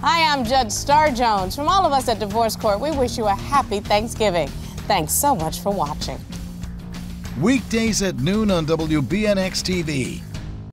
Hi, I'm Judge Star Jones. From all of us at Divorce Court, we wish you a happy Thanksgiving. Thanks so much for watching. Weekdays at noon on WBNX TV.